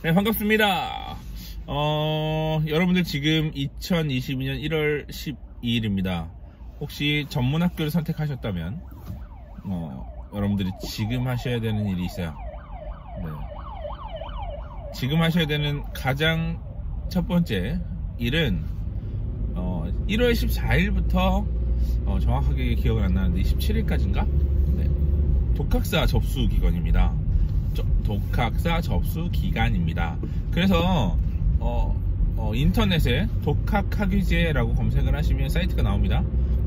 네, 반갑습니다. 어, 여러분들 지금 2022년 1월 12일입니다. 혹시 전문학교를 선택하셨다면, 어, 여러분들이 지금 하셔야 되는 일이 있어요. 네. 지금 하셔야 되는 가장 첫 번째 일은, 어, 1월 14일부터, 어, 정확하게 기억은 안 나는데, 27일까지인가? 네. 독학사 접수 기간입니다. 저- 독학사 접수 기간입니다. 그래서 어, 어, 인터넷에 독학학위제라고 검색을 하시면 사이트가 나옵니다.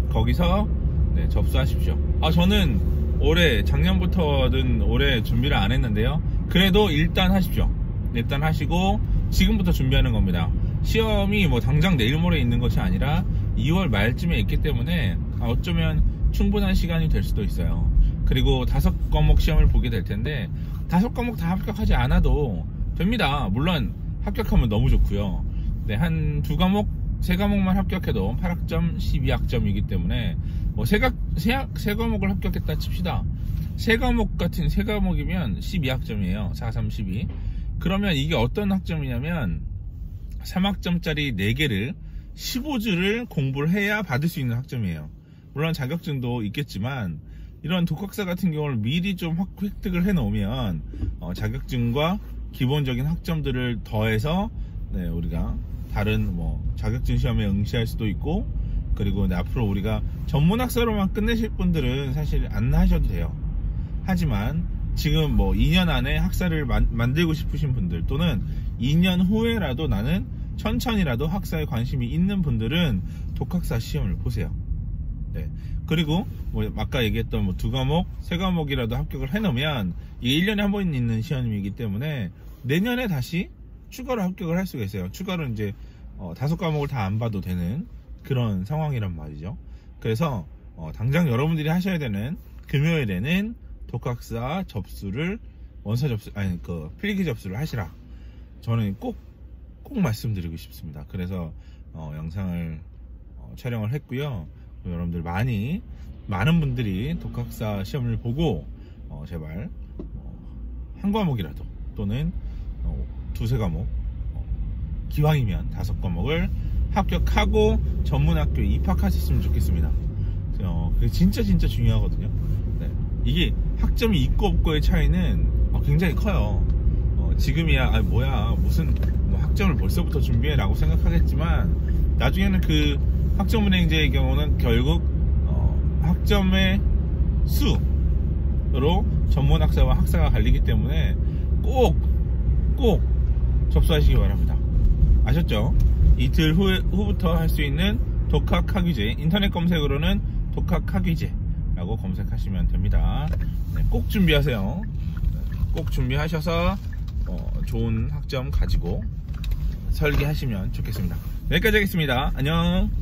거기서 네, 접수하십시오. 아 저는 올해 작년부터는 올해 준비를 안 했는데요. 그래도 일단 하십시오. 일단 하시고 지금부터 준비하는 겁니다. 시험이 뭐 당장 내일 모레 있는 것이 아니라 2월 말쯤에 있기 때문에 아, 어쩌면 충분한 시간이 될 수도 있어요. 그리고 다섯 과목 시험을 보게 될 텐데 다섯 과목 다 합격하지 않아도 됩니다. 물론 합격하면 너무 좋고요. 네, 한 두 과목, 세 과목만 합격해도 8학점, 12학점이기 때문에 뭐세 세, 학- 세 과목을 합격했다 칩시다. 세 과목 같은 세 과목이면 12학점이에요. 4, 3, 12. 그러면 이게 어떤 학점이냐면 3학점짜리 4개를 15주를 공부를 해야 받을 수 있는 학점이에요. 물론 자격증도 있겠지만 이런 독학사 같은 경우를 미리 좀 확- 획득을 해 놓으면 어, 자격증과 기본적인 학점들을 더해서 네, 우리가 다른 뭐 자격증 시험에 응시할 수도 있고 그리고 네, 앞으로 우리가 전문학사로만 끝내실 분들은 사실 안 하셔도 돼요. 하지만 지금 뭐 2년 안에 학사를 만, 만들고 싶으신 분들 또는 2년 후에라도 나는 천천히라도 학사에 관심이 있는 분들은 독학사 시험을 보세요. 네. 그리고 뭐 아까 얘기했던 뭐 두 과목, 세 과목이라도 합격을 해놓으면 이게 1년에 한 번 있는 시험이기 때문에 내년에 다시 추가로 합격을 할 수가 있어요. 추가로 이제 어, 다섯 과목을 다 안 봐도 되는 그런 상황이란 말이죠. 그래서 어, 당장 여러분들이 하셔야 되는 금요일에는 독학사 접수를 원서 접수 아니 그 필기 접수를 하시라. 저는 꼭꼭 말씀드리고 싶습니다. 그래서 어, 영상을 어, 촬영을 했고요. 여러분들 많이 많은 분들이 독학사 시험을 보고 어, 제발 어, 한 과목이라도 또는 어, 두세 과목 어, 기왕이면 다섯 과목을 합격하고 전문학교에 입학하셨으면 좋겠습니다. 어, 그게 진짜 진짜 중요하거든요. 네. 이게 학점이 있고 없고의 차이는 어, 굉장히 커요. 어, 지금이야 아 뭐야 무슨 뭐 학점을 벌써부터 준비해라고 생각하겠지만 나중에는 그 학점 은행제의 경우는 결국 어, 학점의 수로 전문 학사와 학사가 갈리기 때문에 꼭 꼭 접수하시기 바랍니다. 아셨죠? 이틀 후, 후부터 할 수 있는 독학학위제 인터넷 검색으로는 독학학위제라고 검색하시면 됩니다. 네, 꼭 준비하세요. 네, 꼭 준비하셔서 어, 좋은 학점 가지고 설계하시면 좋겠습니다. 여기까지 하겠습니다. 안녕.